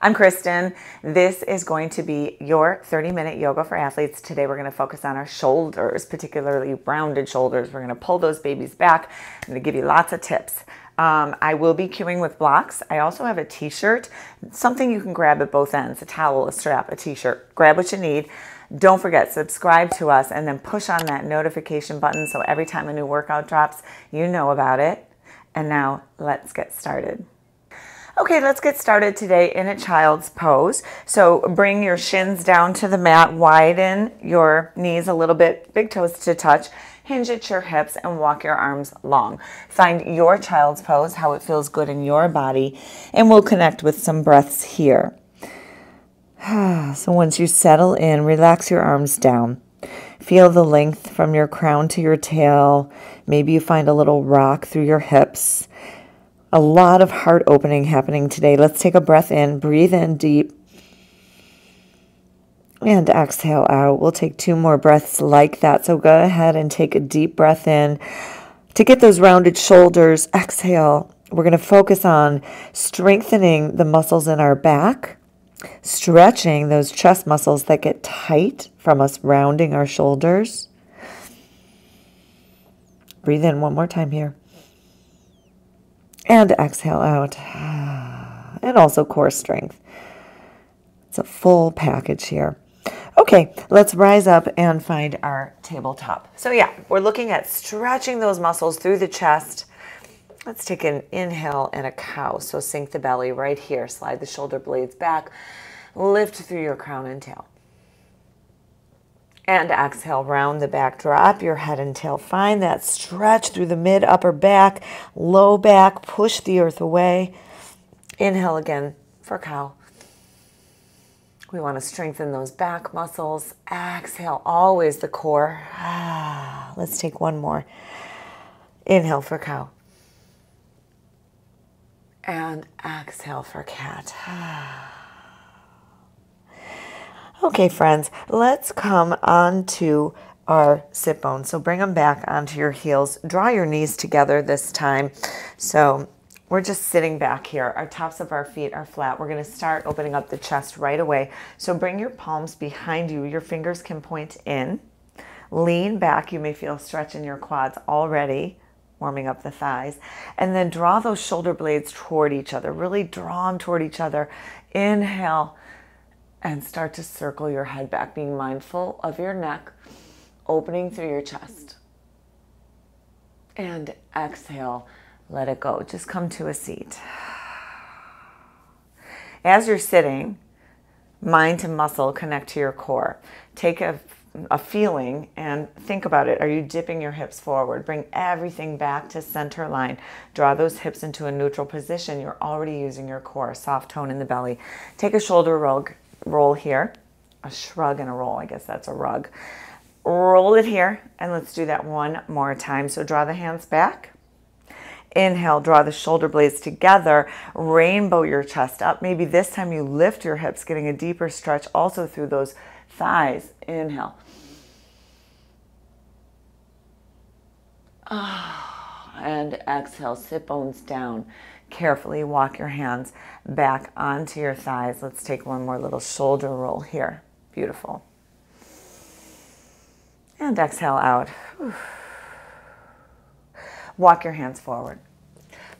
I'm Kristin. This is going to be your 30 minute yoga for athletes. Today we're going to focus on our shoulders, particularly rounded shoulders. We're going to pull those babies back. I'm going to give you lots of tips. Um, I will be cueing with blocks. I also have a t-shirt, something you can grab at both ends, a towel, a strap, a t-shirt. Grab what you need. Don't forget, subscribe to us and then push on that notification button so every time a new workout drops, you know about it. And now let's get started. Okay, let's get started today in a child's pose. So bring your shins down to the mat, widen your knees a little bit, big toes to touch, hinge at your hips and walk your arms long. Find your child's pose, how it feels good in your body, and we'll connect with some breaths here. So once you settle in, relax your arms down. Feel the length from your crown to your tail. Maybe you find a little rock through your hips a lot of heart opening happening today. Let's take a breath in, breathe in deep, and exhale out. We'll take two more breaths like that. So go ahead and take a deep breath in. To get those rounded shoulders, exhale. We're going to focus on strengthening the muscles in our back, stretching those chest muscles that get tight from us rounding our shoulders. Breathe in one more time here and exhale out. And also core strength. It's a full package here. Okay, let's rise up and find our tabletop. So yeah, we're looking at stretching those muscles through the chest. Let's take an inhale and a cow. So sink the belly right here. Slide the shoulder blades back. Lift through your crown and tail. And exhale, round the back, drop your head and tail. Find that stretch through the mid upper back, low back, push the earth away. Inhale again for cow. We want to strengthen those back muscles. Exhale, always the core. Ah, let's take one more. Inhale for cow. And exhale for cat. Ah. Okay, friends, let's come on to our sit bones. So bring them back onto your heels. Draw your knees together this time. So we're just sitting back here. Our tops of our feet are flat. We're going to start opening up the chest right away. So bring your palms behind you. Your fingers can point in. Lean back. You may feel stretch in your quads already warming up the thighs. And then draw those shoulder blades toward each other. Really draw them toward each other. Inhale and start to circle your head back, being mindful of your neck opening through your chest. And exhale, let it go. Just come to a seat. As you're sitting, mind to muscle connect to your core. Take a, a feeling and think about it. Are you dipping your hips forward? Bring everything back to center line. Draw those hips into a neutral position. You're already using your core, soft tone in the belly. Take a shoulder roll, roll here, a shrug and a roll. I guess that's a rug. Roll it here, and let's do that one more time. So draw the hands back. Inhale, draw the shoulder blades together, rainbow your chest up. Maybe this time you lift your hips, getting a deeper stretch also through those thighs. Inhale. Ah, and exhale, sit bones down. Carefully walk your hands back onto your thighs. Let's take one more little shoulder roll here. Beautiful. And exhale out. Walk your hands forward.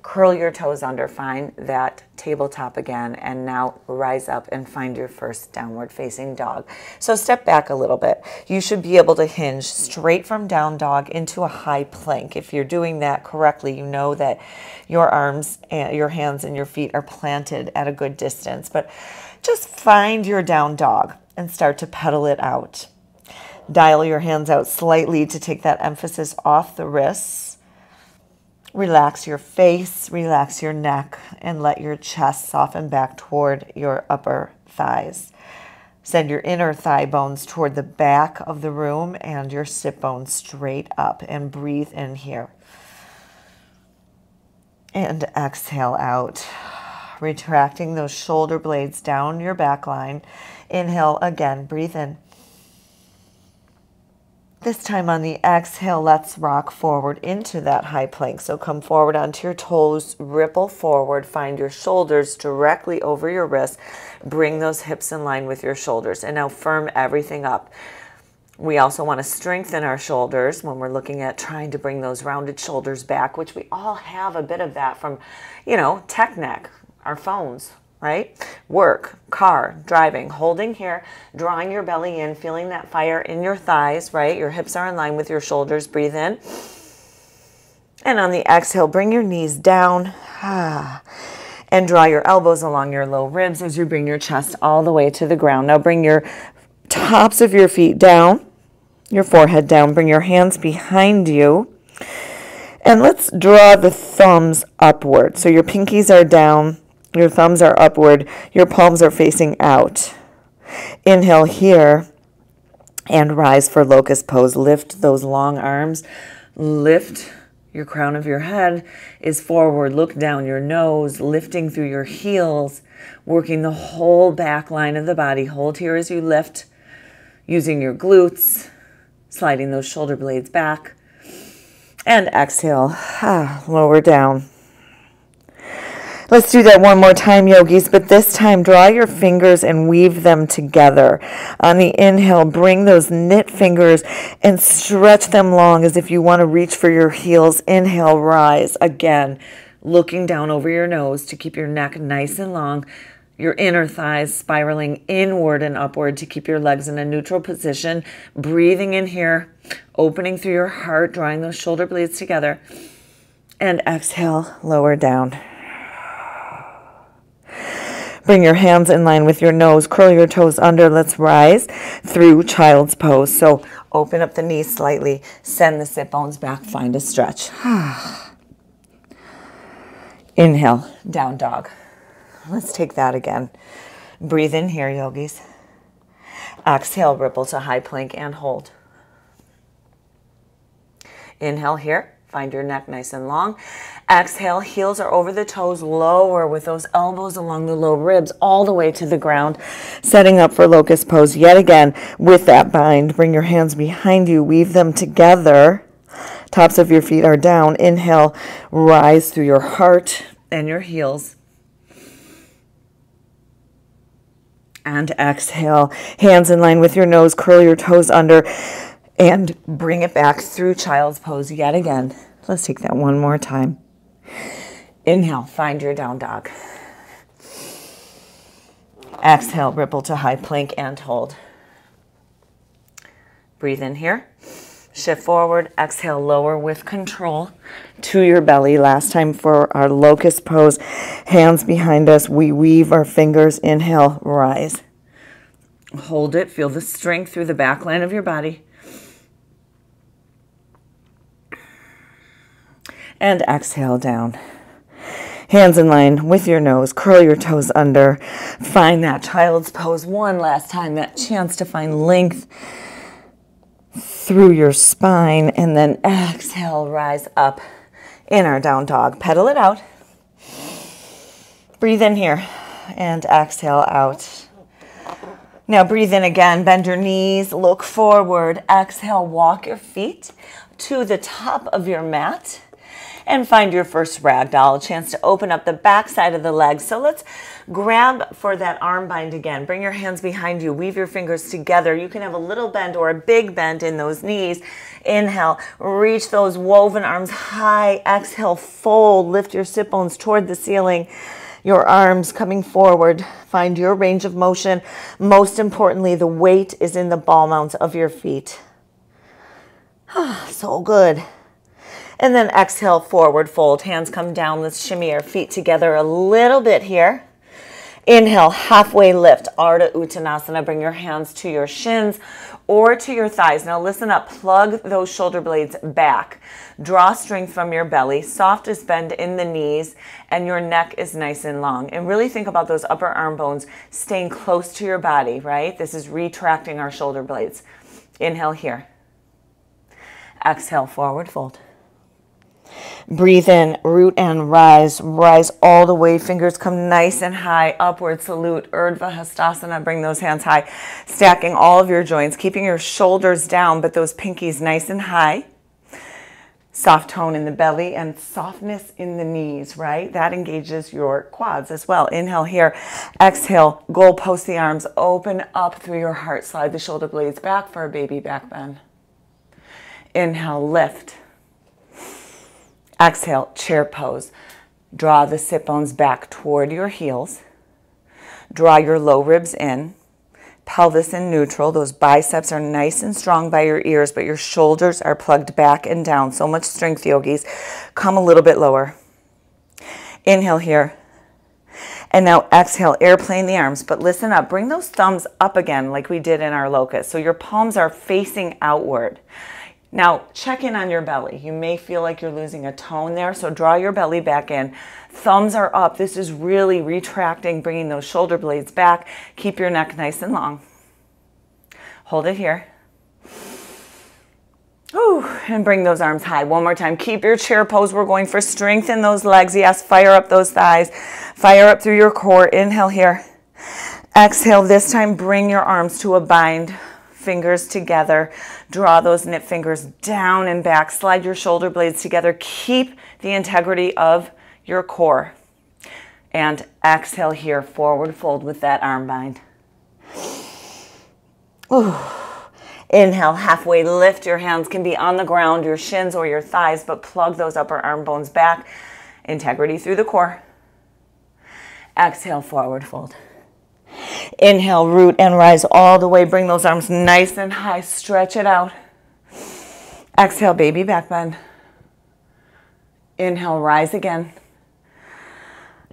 Curl your toes under, find that tabletop again, and now rise up and find your first downward facing dog. So step back a little bit. You should be able to hinge straight from down dog into a high plank. If you're doing that correctly, you know that your arms, and your hands, and your feet are planted at a good distance. But just find your down dog and start to pedal it out. Dial your hands out slightly to take that emphasis off the wrists Relax your face, relax your neck, and let your chest soften back toward your upper thighs. Send your inner thigh bones toward the back of the room and your sit bones straight up and breathe in here. And exhale out, retracting those shoulder blades down your back line. Inhale again, breathe in. This time on the exhale, let's rock forward into that high plank. So come forward onto your toes, ripple forward, find your shoulders directly over your wrists. Bring those hips in line with your shoulders. And now firm everything up. We also want to strengthen our shoulders when we're looking at trying to bring those rounded shoulders back, which we all have a bit of that from, you know, tech neck, our phones, right? Work, car, driving, holding here, drawing your belly in, feeling that fire in your thighs, right? Your hips are in line with your shoulders. Breathe in. And on the exhale, bring your knees down. And draw your elbows along your low ribs as you bring your chest all the way to the ground. Now bring your tops of your feet down, your forehead down. Bring your hands behind you. And let's draw the thumbs upward. So your pinkies are down, your thumbs are upward, your palms are facing out. Inhale here and rise for locust pose. Lift those long arms. Lift your crown of your head is forward. Look down your nose, lifting through your heels, working the whole back line of the body. Hold here as you lift, using your glutes, sliding those shoulder blades back. And exhale, lower down. Let's do that one more time, yogis, but this time draw your fingers and weave them together. On the inhale, bring those knit fingers and stretch them long as if you want to reach for your heels. Inhale, rise again, looking down over your nose to keep your neck nice and long. Your inner thighs spiraling inward and upward to keep your legs in a neutral position. Breathing in here, opening through your heart, drawing those shoulder blades together. And exhale, lower down. Bring your hands in line with your nose. Curl your toes under. Let's rise through child's pose. So open up the knees slightly. Send the sit bones back. Find a stretch. Inhale, down dog. Let's take that again. Breathe in here, yogis. Exhale, ripple to high plank and hold. Inhale here. Find your neck nice and long. Exhale, heels are over the toes, lower with those elbows along the low ribs, all the way to the ground. Setting up for locust pose yet again with that bind. Bring your hands behind you, weave them together. Tops of your feet are down. Inhale, rise through your heart and your heels. And exhale, hands in line with your nose, curl your toes under and bring it back through child's pose yet again. Let's take that one more time. Inhale, find your down dog. Exhale, ripple to high plank and hold. Breathe in here. Shift forward. Exhale, lower with control to your belly. Last time for our locust pose. Hands behind us. We weave our fingers. Inhale, rise. Hold it. Feel the strength through the back line of your body. And exhale down. Hands in line with your nose, curl your toes under. Find that child's pose one last time, that chance to find length through your spine, and then exhale, rise up in our down dog. Pedal it out. Breathe in here and exhale out. Now breathe in again, bend your knees, look forward. Exhale, walk your feet to the top of your mat and find your first ragdoll, a chance to open up the back side of the leg. So let's grab for that arm bind again. Bring your hands behind you, weave your fingers together. You can have a little bend or a big bend in those knees. Inhale, reach those woven arms high. Exhale, fold, lift your sit bones toward the ceiling your arms coming forward. Find your range of motion. Most importantly, the weight is in the ball mounts of your feet. so good. And then exhale, forward fold. Hands come down. Let's shimmy our feet together a little bit here. Inhale, halfway lift, Ardha Uttanasana. Bring your hands to your shins or to your thighs. Now listen up, plug those shoulder blades back. Draw strength from your belly, softest bend in the knees, and your neck is nice and long. And really think about those upper arm bones staying close to your body, right? This is retracting our shoulder blades. Inhale here. Exhale, forward fold. Breathe in, root and rise. Rise all the way. Fingers come nice and high. Upward salute. Urdhva Hastasana. Bring those hands high. Stacking all of your joints, keeping your shoulders down, but those pinkies nice and high. Soft tone in the belly and softness in the knees, right? That engages your quads as well. Inhale here. Exhale. Goal post the arms. Open up through your heart. Slide the shoulder blades back for a baby back bend. Inhale, lift. Exhale, chair pose. Draw the sit bones back toward your heels. Draw your low ribs in. Pelvis in neutral. Those biceps are nice and strong by your ears, but your shoulders are plugged back and down. So much strength, yogis. Come a little bit lower. Inhale here. And now exhale, airplane the arms. But listen up, bring those thumbs up again like we did in our locust. So your palms are facing outward. Now, check in on your belly. You may feel like you're losing a tone there, so draw your belly back in. Thumbs are up. This is really retracting, bringing those shoulder blades back. Keep your neck nice and long. Hold it here. Ooh, and bring those arms high. One more time. Keep your chair pose. We're going for strengthen those legs. Yes, fire up those thighs. Fire up through your core. Inhale here. Exhale. This time, bring your arms to a bind fingers together. Draw those knit fingers down and back. Slide your shoulder blades together. Keep the integrity of your core. And exhale here, forward fold with that arm bind. Ooh. Inhale, halfway lift. Your hands can be on the ground, your shins or your thighs, but plug those upper arm bones back. Integrity through the core. Exhale, forward fold. Inhale, root and rise all the way. Bring those arms nice and high. Stretch it out. Exhale, baby back bend. Inhale, rise again.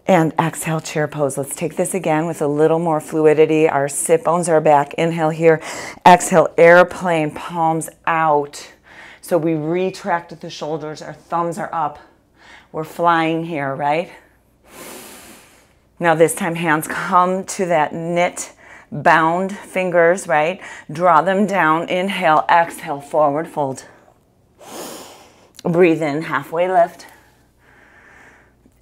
And exhale, chair pose. Let's take this again with a little more fluidity. Our sit bones are back. Inhale here. Exhale, airplane, palms out. So we retract the shoulders. Our thumbs are up. We're flying here, right? Now this time hands come to that knit bound fingers, right? Draw them down. Inhale, exhale, forward fold. Breathe in, halfway lift.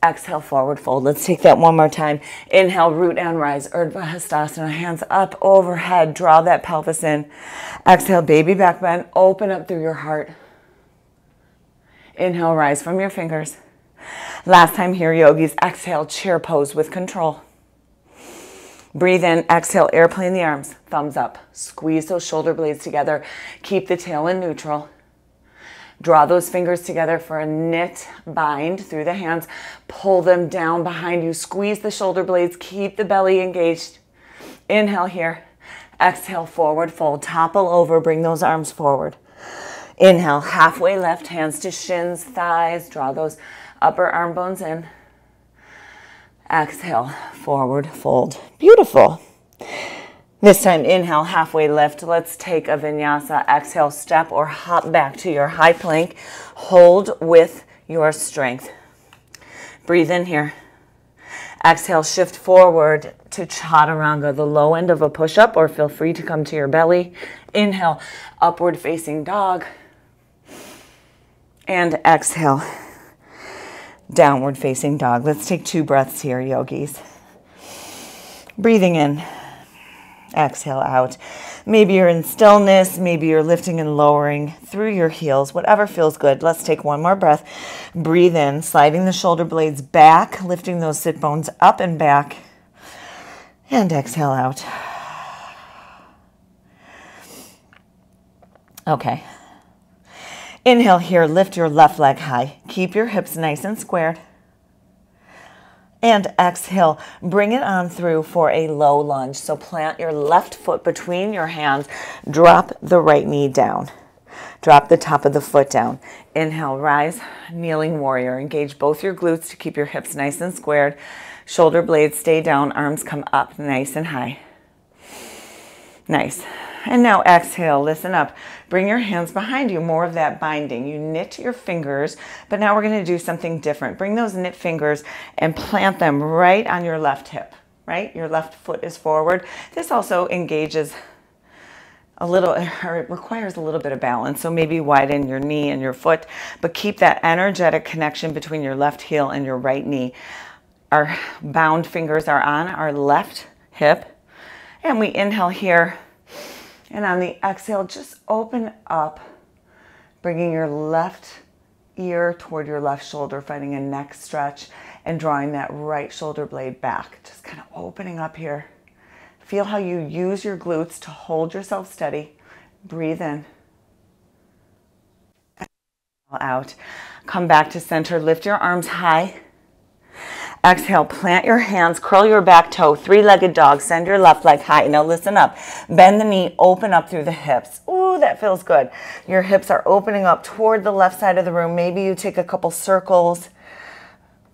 Exhale, forward fold. Let's take that one more time. Inhale, root and rise. Urdhva Hastasana. Hands up overhead. Draw that pelvis in. Exhale, baby back bend. Open up through your heart. Inhale, rise from your fingers. Last time here, yogis, exhale, chair pose with control. Breathe in, exhale, airplane the arms, thumbs up. Squeeze those shoulder blades together. Keep the tail in neutral. Draw those fingers together for a knit bind through the hands. Pull them down behind you. Squeeze the shoulder blades. Keep the belly engaged. Inhale here. Exhale, forward fold. Topple over. Bring those arms forward. Inhale, halfway left, hands to shins, thighs. Draw those upper arm bones in. Exhale, forward fold. Beautiful. This time, inhale, halfway lift. Let's take a vinyasa. Exhale, step or hop back to your high plank. Hold with your strength. Breathe in here. Exhale, shift forward to chaturanga, the low end of a push-up, or feel free to come to your belly. Inhale, upward facing dog. And exhale, downward facing dog. Let's take two breaths here, yogis. Breathing in, exhale out. Maybe you're in stillness, maybe you're lifting and lowering through your heels, whatever feels good. Let's take one more breath. Breathe in, sliding the shoulder blades back, lifting those sit bones up and back, and exhale out. Okay, Inhale here, lift your left leg high. Keep your hips nice and squared. And exhale, bring it on through for a low lunge. So plant your left foot between your hands, drop the right knee down. Drop the top of the foot down. Inhale, rise, kneeling warrior. Engage both your glutes to keep your hips nice and squared. Shoulder blades stay down, arms come up nice and high. Nice. And now exhale, listen up. Bring your hands behind you, more of that binding. You knit your fingers, but now we're gonna do something different. Bring those knit fingers and plant them right on your left hip, right? Your left foot is forward. This also engages a little, or it requires a little bit of balance. So maybe widen your knee and your foot, but keep that energetic connection between your left heel and your right knee. Our bound fingers are on our left hip. And we inhale here. And on the exhale, just open up, bringing your left ear toward your left shoulder, finding a neck stretch and drawing that right shoulder blade back. Just kind of opening up here. Feel how you use your glutes to hold yourself steady. Breathe in. Out. Come back to center. Lift your arms high. Exhale, plant your hands, curl your back toe, three-legged dog, send your left leg high. Now listen up. Bend the knee, open up through the hips. Ooh, that feels good. Your hips are opening up toward the left side of the room. Maybe you take a couple circles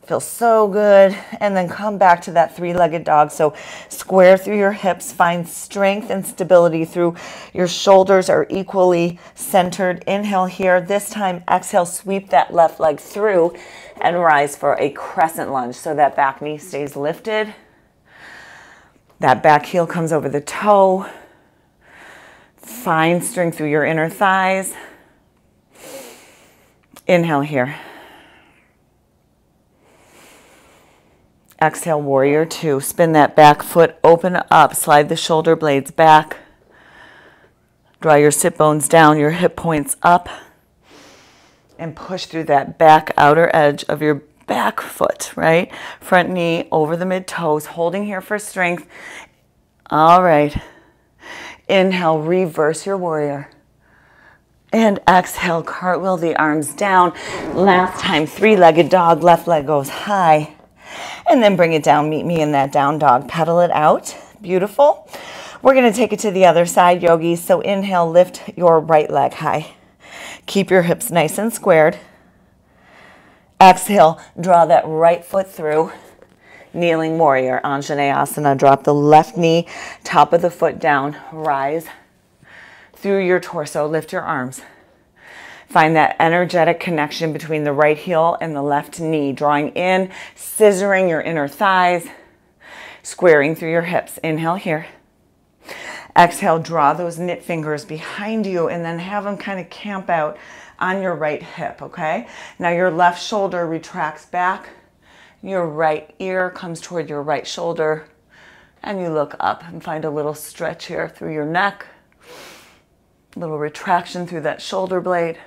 Feels so good. And then come back to that three-legged dog. So square through your hips. Find strength and stability through your shoulders are equally centered. Inhale here. This time, exhale, sweep that left leg through and rise for a crescent lunge. So that back knee stays lifted. That back heel comes over the toe. Find strength through your inner thighs. Inhale here. Exhale, warrior two. Spin that back foot, open up, slide the shoulder blades back. Draw your sit bones down, your hip points up. And push through that back outer edge of your back foot, right? Front knee over the mid toes, holding here for strength. All right. Inhale, reverse your warrior. And exhale, cartwheel the arms down. Last time, three-legged dog, left leg goes high and then bring it down. Meet me in that down dog. Pedal it out. Beautiful. We're to take it to the other side, yogis. So inhale, lift your right leg high. Keep your hips nice and squared. Exhale, draw that right foot through. Kneeling warrior, Anjaneyasana. Drop the left knee, top of the foot down. Rise through your torso. Lift your arms. Find that energetic connection between the right heel and the left knee, drawing in, scissoring your inner thighs, squaring through your hips. Inhale here. Exhale, draw those knit fingers behind you and then have them kind of camp out on your right hip, okay? Now your left shoulder retracts back, your right ear comes toward your right shoulder, and you look up and find a little stretch here through your neck, little retraction through that shoulder blade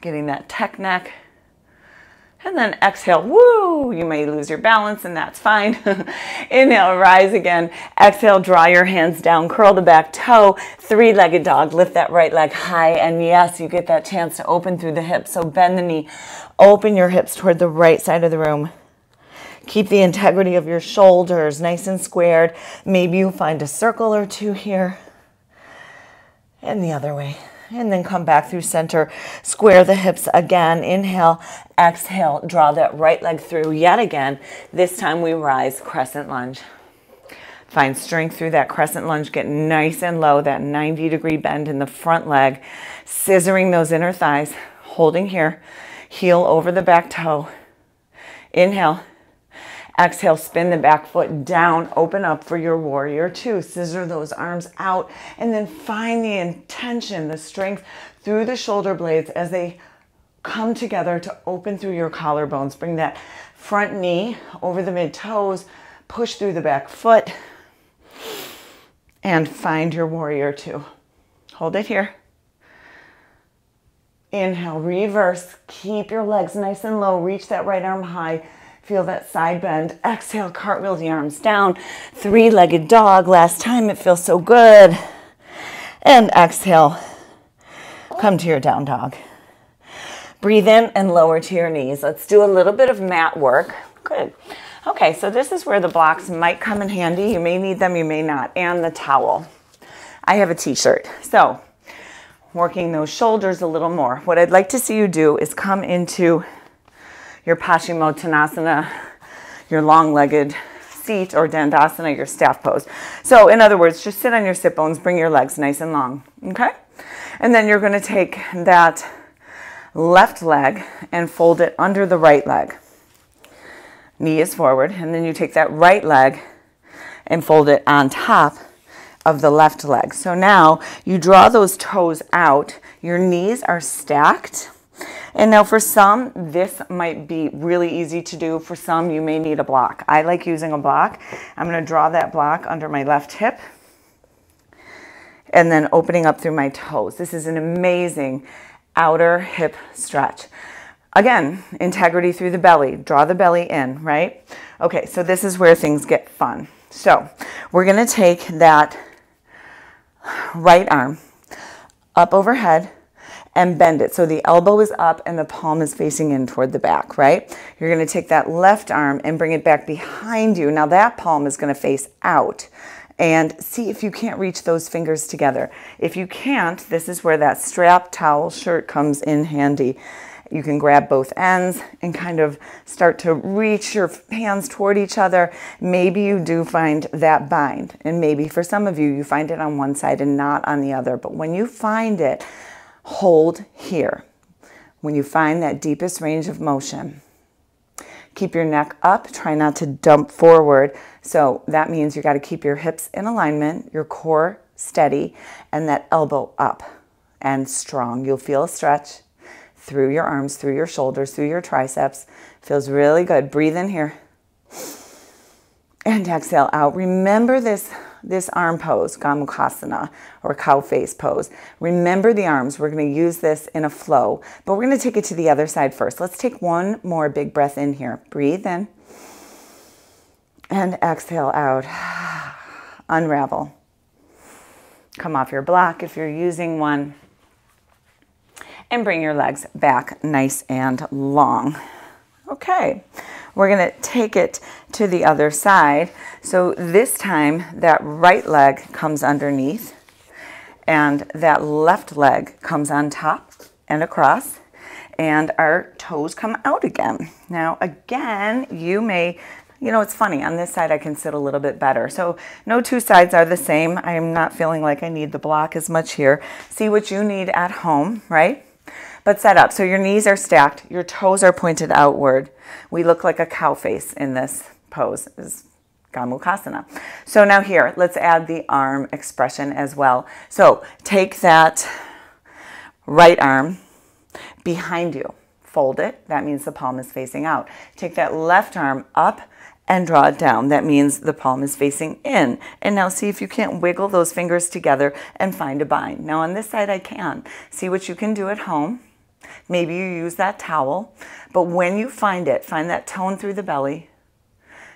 getting that tech neck. And then exhale, woo, you may lose your balance and that's fine. Inhale, rise again. Exhale, draw your hands down, curl the back toe, three-legged dog, lift that right leg high. And yes, you get that chance to open through the hips. So bend the knee, open your hips toward the right side of the room. Keep the integrity of your shoulders nice and squared. Maybe you find a circle or two here. And the other way and then come back through center. Square the hips again. Inhale, exhale, draw that right leg through yet again. This time we rise, crescent lunge. Find strength through that crescent lunge. Get nice and low, that 90 degree bend in the front leg. Scissoring those inner thighs, holding here. Heel over the back toe. Inhale. Exhale, spin the back foot down, open up for your warrior two. Scissor those arms out and then find the intention, the strength through the shoulder blades as they come together to open through your collarbones. Bring that front knee over the mid toes, push through the back foot and find your warrior two. Hold it here. Inhale, reverse. Keep your legs nice and low. Reach that right arm high. Feel that side bend. Exhale, cartwheel the arms down. Three-legged dog. Last time it feels so good. And exhale. Come to your down dog. Breathe in and lower to your knees. Let's do a little bit of mat work. Good. Okay, so this is where the blocks might come in handy. You may need them, you may not. And the towel. I have a t-shirt. So, working those shoulders a little more. What I'd like to see you do is come into your Paschimottanasana, your long-legged seat, or Dandasana, your staff pose. So in other words, just sit on your sit bones, bring your legs nice and long, okay? And then you're gonna take that left leg and fold it under the right leg. Knee is forward, and then you take that right leg and fold it on top of the left leg. So now you draw those toes out, your knees are stacked. And now for some, this might be really easy to do. For some, you may need a block. I like using a block. I'm gonna draw that block under my left hip and then opening up through my toes. This is an amazing outer hip stretch. Again, integrity through the belly. Draw the belly in, right? Okay, so this is where things get fun. So we're gonna take that right arm up overhead and bend it. So the elbow is up and the palm is facing in toward the back, right? You're gonna take that left arm and bring it back behind you. Now that palm is gonna face out and see if you can't reach those fingers together. If you can't, this is where that strap towel shirt comes in handy. You can grab both ends and kind of start to reach your hands toward each other. Maybe you do find that bind, and maybe for some of you, you find it on one side and not on the other. But when you find it, hold here. When you find that deepest range of motion, keep your neck up. Try not to dump forward. So that means you got to keep your hips in alignment, your core steady, and that elbow up and strong. You'll feel a stretch through your arms, through your shoulders, through your triceps. Feels really good. Breathe in here. And exhale out. Remember this, this arm pose, Gomukhasana, or cow face pose. Remember the arms. We're going to use this in a flow, but we're going to take it to the other side first. Let's take one more big breath in here. Breathe in. And exhale out. Unravel. Come off your block if you're using one and bring your legs back nice and long. Okay, we're gonna take it to the other side. So this time that right leg comes underneath and that left leg comes on top and across and our toes come out again. Now again, you may you know, it's funny, on this side I can sit a little bit better. So no two sides are the same. I am not feeling like I need the block as much here. See what you need at home, right? But set up. So your knees are stacked, your toes are pointed outward. We look like a cow face in this pose. Is Gomukhasana. So now here, let's add the arm expression as well. So take that right arm behind you. Fold it. That means the palm is facing out. Take that left arm up and draw it down. That means the palm is facing in. And now see if you can't wiggle those fingers together and find a bind. Now on this side I can. See what you can do at home. Maybe you use that towel, but when you find it, find that tone through the belly.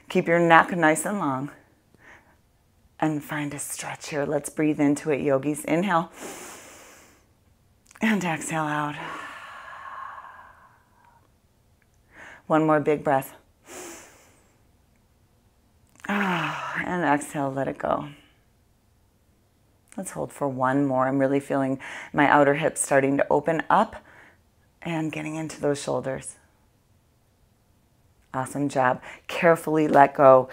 Keep your neck nice and long. And find a stretch here. Let's breathe into it, yogis. Inhale. And exhale out. One more big breath. Ah, and exhale, let it go. Let's hold for one more. I'm really feeling my outer hips starting to open up and getting into those shoulders. Awesome job. Carefully let go.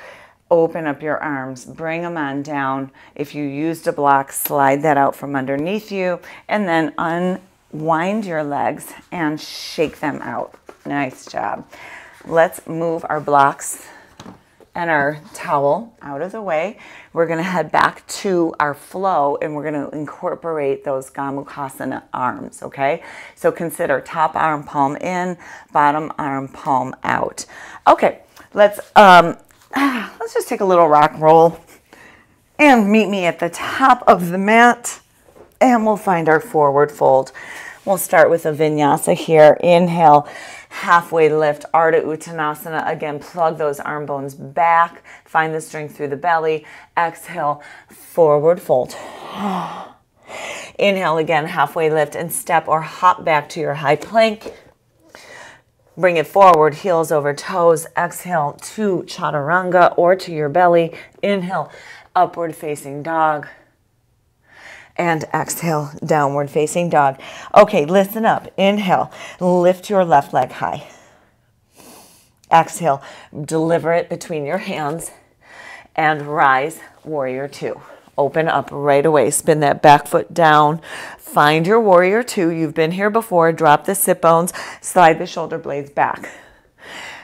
Open up your arms, bring them on down. If you used a block, slide that out from underneath you and then unwind your legs and shake them out. Nice job. Let's move our blocks and our towel out of the way. We're gonna head back to our flow and we're gonna incorporate those Gomukhasana arms, okay? So consider top arm palm in, bottom arm palm out. Okay, let's, um, let's just take a little rock roll and meet me at the top of the mat and we'll find our forward fold. We'll start with a vinyasa here. Inhale halfway lift, Ardha Uttanasana. Again, plug those arm bones back, find the strength through the belly. Exhale, forward fold. Inhale again, halfway lift and step or hop back to your high plank. Bring it forward, heels over toes. Exhale to chaturanga or to your belly. Inhale, upward facing dog and exhale, downward facing dog. Okay, listen up. Inhale, lift your left leg high. Exhale, deliver it between your hands and rise, warrior two. Open up right away. Spin that back foot down. Find your warrior two. You've been here before. Drop the sit bones. Slide the shoulder blades back.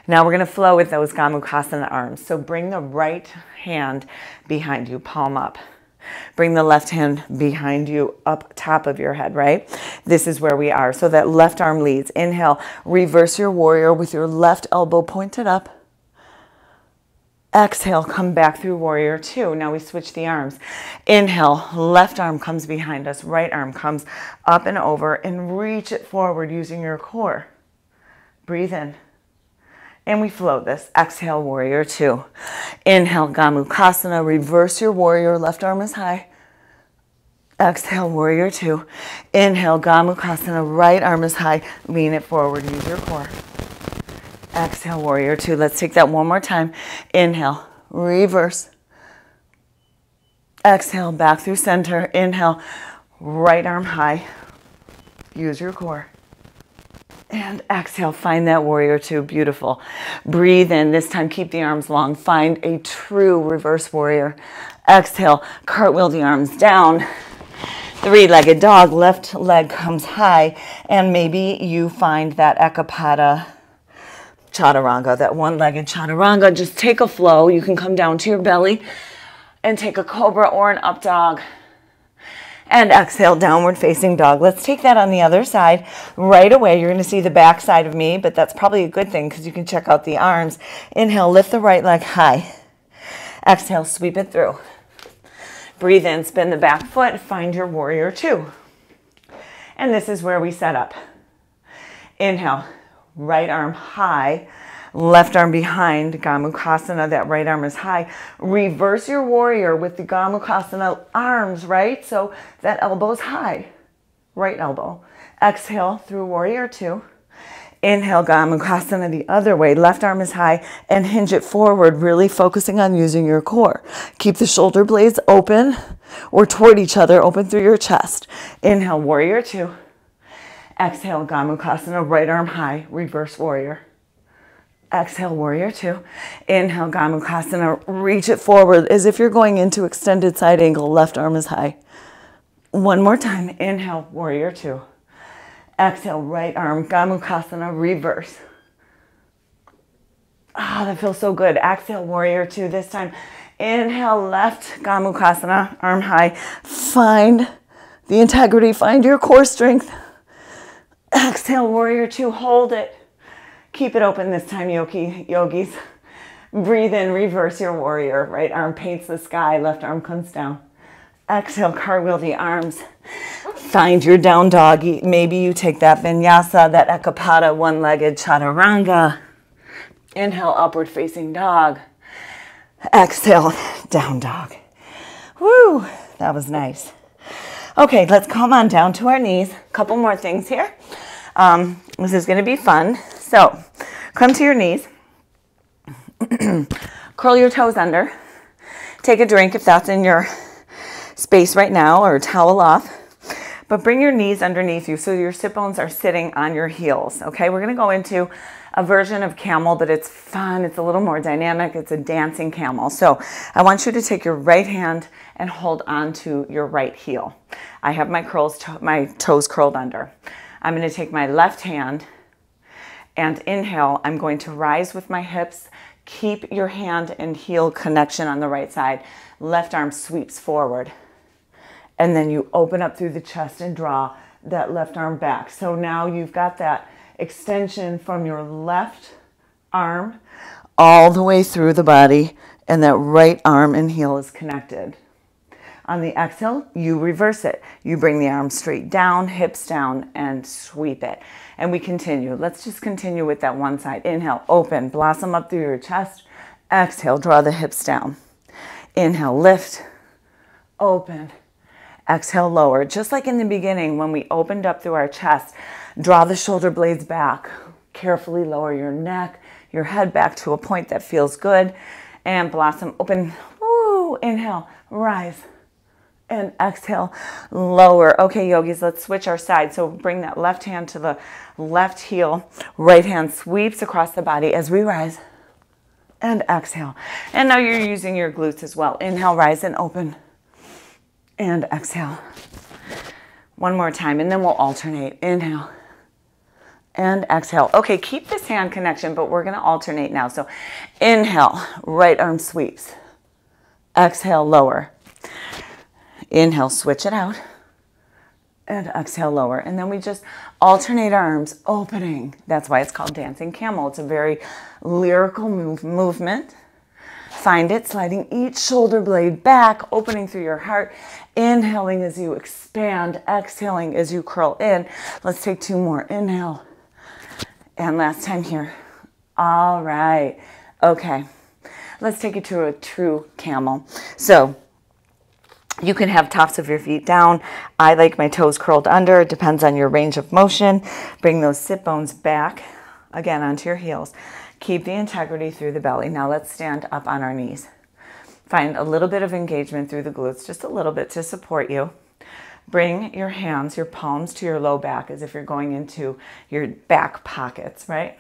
Now we're going to flow with those Gomukhasana arms. So bring the right hand behind you, palm up. Bring the left hand behind you, up top of your head, right? This is where we are. So that left arm leads. Inhale, reverse your warrior with your left elbow pointed up. Exhale, come back through warrior two. Now we switch the arms. Inhale, left arm comes behind us, right arm comes up and over, and reach it forward using your core. Breathe in. And we float this. Exhale, warrior two. Inhale, Gomukhasana. Reverse your warrior. Left arm is high. Exhale, warrior two. Inhale, Gomukhasana. Right arm is high. Lean it forward. Use your core. Exhale, warrior two. Let's take that one more time. Inhale, reverse. Exhale, back through center. Inhale, right arm high. Use your core. And exhale, find that warrior two. Beautiful. Breathe in. This time, keep the arms long. Find a true reverse warrior. Exhale, cartwheel the arms down. Three legged dog, left leg comes high. And maybe you find that Ekapada chaturanga, that one-legged chaturanga. Just take a flow. You can come down to your belly and take a cobra or an up dog. And exhale, downward facing dog. Let's take that on the other side. Right away, you're going to see the back side of me, but that's probably a good thing because you can check out the arms. Inhale, lift the right leg high. Exhale, sweep it through. Breathe in, spin the back foot, find your warrior two. And this is where we set up. Inhale, right arm high, left arm behind, Gomukhasana, that right arm is high. Reverse your warrior with the Gomukhasana arms, right? So that elbow is high, right elbow. Exhale through warrior two. Inhale, Gomukhasana the other way. Left arm is high and hinge it forward, really focusing on using your core. Keep the shoulder blades open or toward each other, open through your chest. Inhale, warrior two. Exhale, Gomukhasana, right arm high, reverse warrior. Exhale, warrior two. Inhale, Gomukhasana, reach it forward as if you're going into extended side angle, left arm is high. One more time, inhale, warrior two. Exhale, right arm, Gomukhasana, reverse. Ah, that feels so good. Exhale, warrior two. This time, inhale, left, Gomukhasana, arm high. Find the integrity, find your core strength. Exhale, warrior two, hold it. Keep it open this time, yogi, yogis. Breathe in, reverse your warrior. Right arm paints the sky, left arm comes down. Exhale, cartwheel the arms. Find your down dog. Maybe you take that vinyasa, that ekapada, one-legged chaturanga. Inhale, upward facing dog. Exhale, down dog. Woo, that was nice. Okay, let's come on down to our knees. Couple more things here. Um, this is to be fun. So, come to your knees. Curl your toes under. Take a drink if that's in your space right now or towel off. But bring your knees underneath you so your sit bones are sitting on your heels. Okay, we're going to go into a version of camel, but it's fun. It's a little more dynamic. It's a dancing camel. So I want you to take your right hand and hold on to your right heel. I have my curls, my toes curled under. I'm going to take my left hand and inhale. I'm going to rise with my hips. Keep your hand and heel connection on the right side. Left arm sweeps forward. And then you open up through the chest and draw that left arm back. So now you've got that extension from your left arm all the way through the body, and that right arm and heel is connected. On the exhale, you reverse it. You bring the arm straight down, hips down, and sweep it. And we continue. Let's just continue with that one side. Inhale, open, blossom up through your chest. Exhale, draw the hips down. Inhale, lift, open. Exhale, lower. Just like in the beginning when we opened up through our chest, Draw the shoulder blades back. Carefully lower your neck, your head back to a point that feels good. And blossom open. Woo! Inhale, rise. And exhale, lower. Okay, yogis, let's switch our side. So bring that left hand to the left heel. Right hand sweeps across the body as we rise. And exhale. And now you're using your glutes as well. Inhale, rise and open. And exhale. One more time, and then we'll alternate. Inhale and exhale. Okay, keep this hand connection, but we're going to alternate now. So inhale, right arm sweeps. Exhale, lower. Inhale, switch it out. And exhale, lower. And then we just alternate arms, opening. That's why it's called dancing camel. It's a very lyrical move, movement. Find it, sliding each shoulder blade back, opening through your heart. Inhaling as you expand, exhaling as you curl in. Let's take two more. Inhale. And last time here. All right. Okay. Let's take it to a true camel. So you can have tops of your feet down. I like my toes curled under. It depends on your range of motion. Bring those sit bones back again onto your heels. Keep the integrity through the belly. Now let's stand up on our knees. Find a little bit of engagement through the glutes, just a little bit to support you. Bring your hands, your palms to your low back as if you're going into your back pockets, right?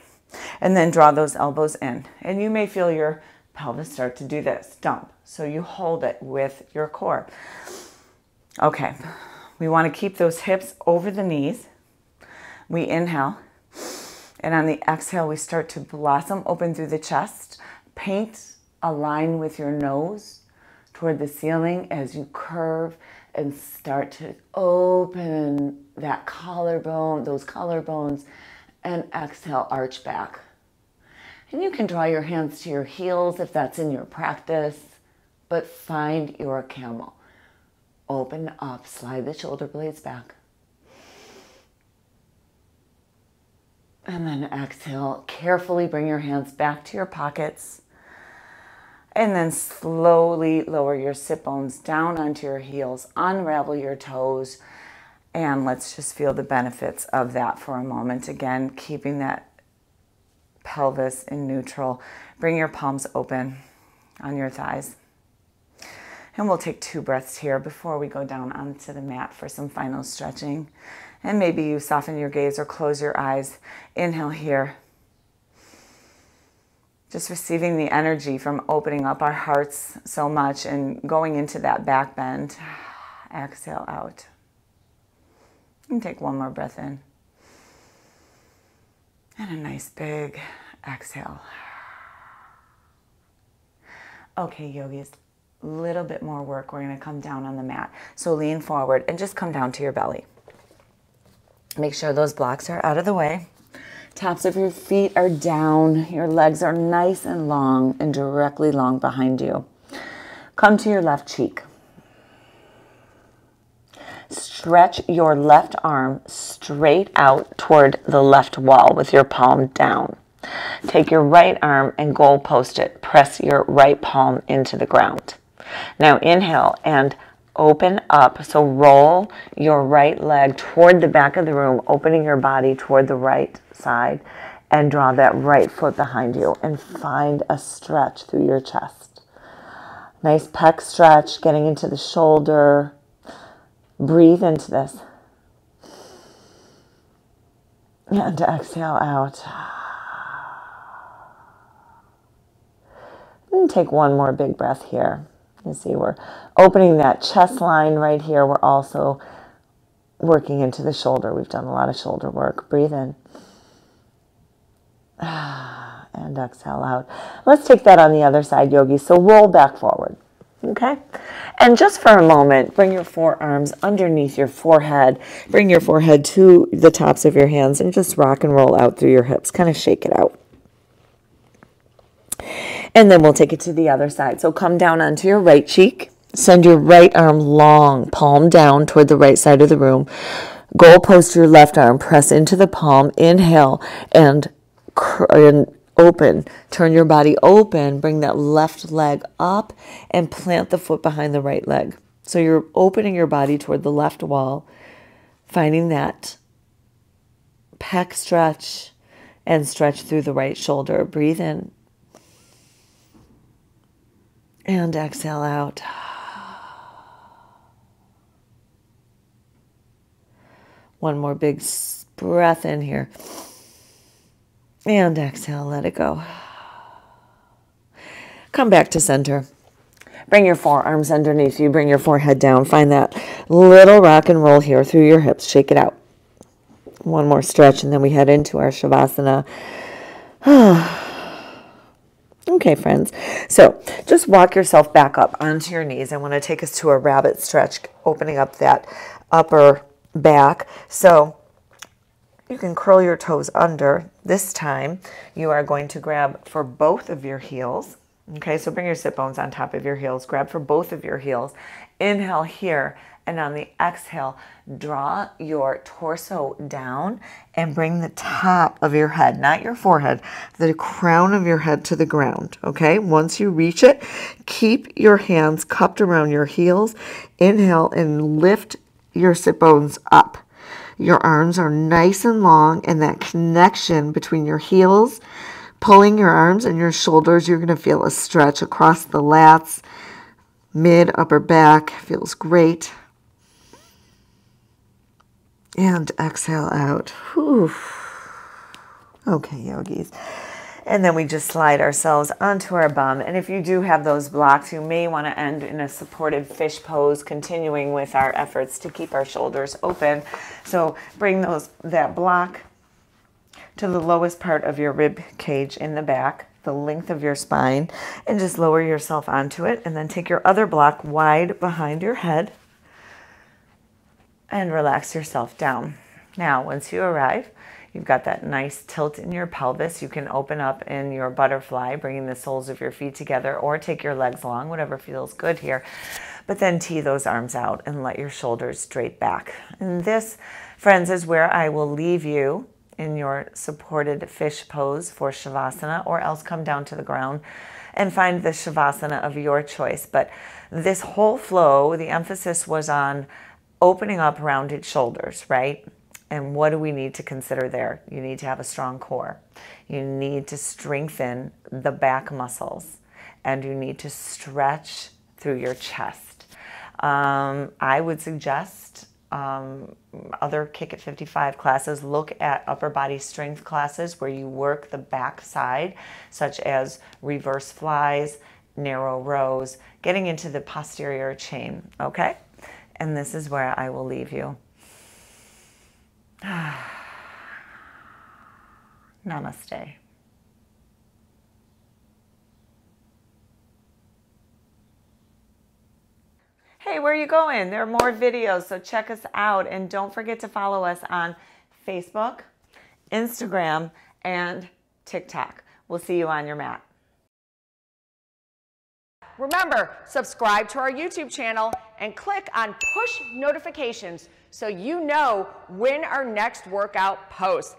And then draw those elbows in. And you may feel your pelvis start to do this dump. So you hold it with your core. Okay, we want to keep those hips over the knees. We inhale. And on the exhale, we start to blossom open through the chest. Paint a line with your nose toward the ceiling as you curve and start to open that collarbone, those collarbones, and exhale, arch back. And you can draw your hands to your heels if that's in your practice, but find your camel. Open up, slide the shoulder blades back. And then exhale. Carefully bring your hands back to your pockets. And then slowly lower your sit bones down onto your heels. Unravel your toes. And let's just feel the benefits of that for a moment. Again, keeping that pelvis in neutral. Bring your palms open on your thighs. And we'll take two breaths here before we go down onto the mat for some final stretching. And maybe you soften your gaze or close your eyes. Inhale here. Just receiving the energy from opening up our hearts so much and going into that back bend. Exhale out. And take one more breath in. And a nice big exhale. Okay, yogis, little bit more work. We're going to come down on the mat. So lean forward and just come down to your belly. Make sure those blocks are out of the way. Tops of your feet are down. Your legs are nice and long and directly long behind you. Come to your left cheek. Stretch your left arm straight out toward the left wall with your palm down. Take your right arm and goal post it. Press your right palm into the ground. Now inhale and open up. So roll your right leg toward the back of the room, opening your body toward the right side, and draw that right foot behind you and find a stretch through your chest. Nice pec stretch, getting into the shoulder. Breathe into this. And exhale out. And take one more big breath here. You see, we're opening that chest line right here. We're also working into the shoulder. We've done a lot of shoulder work. Breathe in. And exhale out. Let's take that on the other side, yogi. So roll back forward. Okay? And just for a moment, bring your forearms underneath your forehead. Bring your forehead to the tops of your hands and just rock and roll out through your hips. Kind of shake it out. And then we'll take it to the other side. So come down onto your right cheek. Send your right arm long, palm down toward the right side of the room. Goal post your left arm, press into the palm, inhale, and, and open. Turn your body open, bring that left leg up, and plant the foot behind the right leg. So you're opening your body toward the left wall, finding that pec stretch and stretch through the right shoulder. Breathe in and exhale out. One more big breath in here. And exhale, let it go. Come back to center. Bring your forearms underneath you. Bring your forehead down. Find that little rock and roll here through your hips. Shake it out. One more stretch, and then we head into our Shavasana. Okay, friends. So just walk yourself back up onto your knees. I want to take us to a rabbit stretch, opening up that upper back. So you can curl your toes under. This time you are going to grab for both of your heels. Okay, so bring your sit bones on top of your heels. Grab for both of your heels. Inhale here and on the exhale, draw your torso down and bring the top of your head, not your forehead, the crown of your head to the ground. Okay, once you reach it, keep your hands cupped around your heels. Inhale and lift your sit bones up. Your arms are nice and long, and that connection between your heels, pulling your arms and your shoulders, you're going to feel a stretch across the lats, mid, upper back. Feels great and exhale out. Whew. Okay, yogis. And then we just slide ourselves onto our bum. And if you do have those blocks, you may want to end in a supported fish pose, continuing with our efforts to keep our shoulders open. So bring those that block to the lowest part of your rib cage in the back, the length of your spine, and just lower yourself onto it. And then take your other block wide behind your head and relax yourself down. Now, once you arrive, you've got that nice tilt in your pelvis. You can open up in your butterfly, bringing the soles of your feet together, or take your legs long, whatever feels good here. But then tee those arms out and let your shoulders straight back. And this, friends, is where I will leave you in your supported fish pose for Shavasana, or else come down to the ground and find the Shavasana of your choice. But this whole flow, the emphasis was on opening up rounded shoulders, right? And what do we need to consider there? You need to have a strong core. You need to strengthen the back muscles and you need to stretch through your chest. Um, I would suggest um, other Kick at 55 classes, look at upper body strength classes where you work the back side, such as reverse flies, narrow rows, getting into the posterior chain, okay? And this is where I will leave you. Namaste. Hey, where are you going? There are more videos, so check us out. And don't forget to follow us on Facebook, Instagram, and TikTok. We'll see you on your mat. Remember, subscribe to our YouTube channel and click on push notifications so you know when our next workout posts.